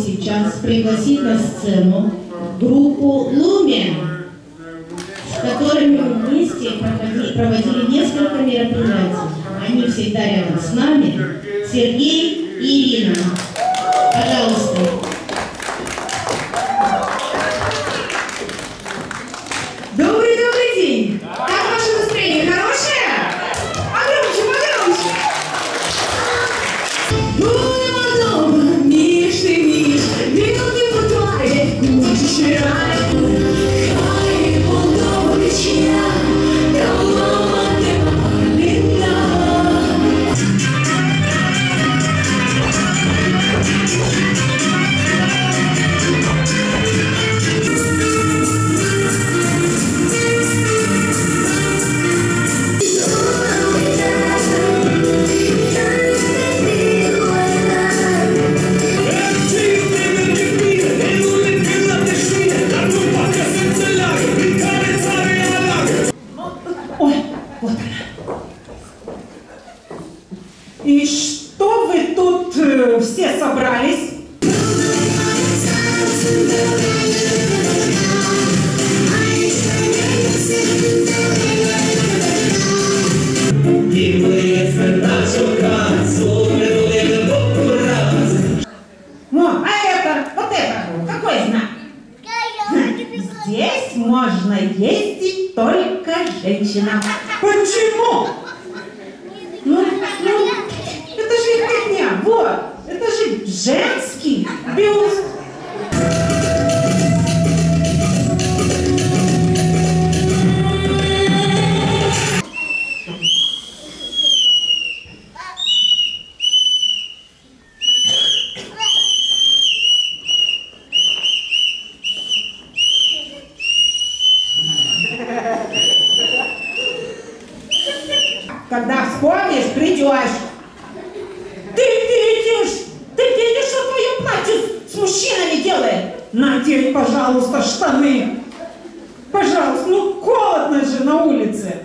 сейчас пригласить на сцену группу «Лумен», с которыми мы вместе проводили, проводили несколько мероприятий. Они всегда рядом с нами. Сергей и Ирина. Пожалуйста. Тут э, все собрались? О, а это, вот это, какой знак? Здесь можно ездить только женщинам. Почему? Ну, ну, это же фигня, вот, это же женский бюст. Когда вспомнишь, придешь. Делает? Надень, пожалуйста, штаны. Пожалуйста, ну холодно же на улице.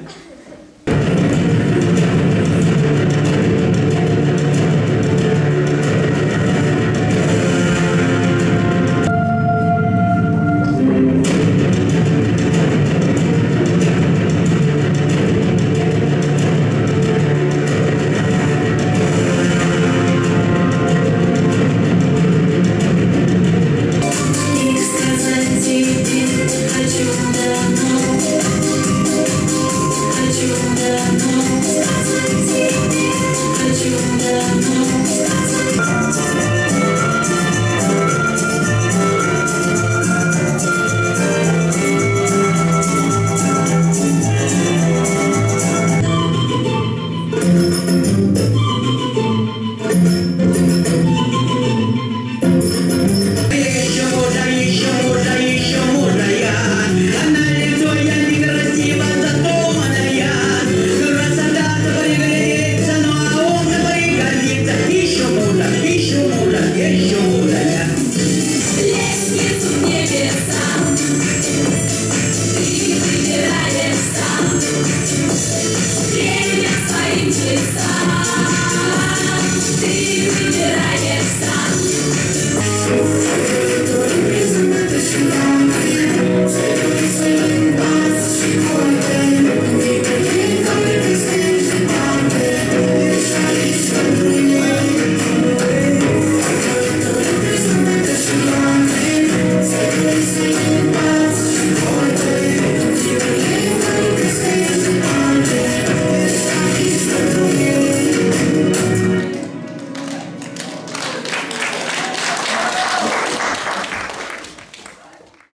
Yeah.